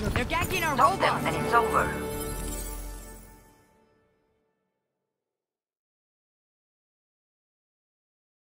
They're gagging our robots. Them that it's over.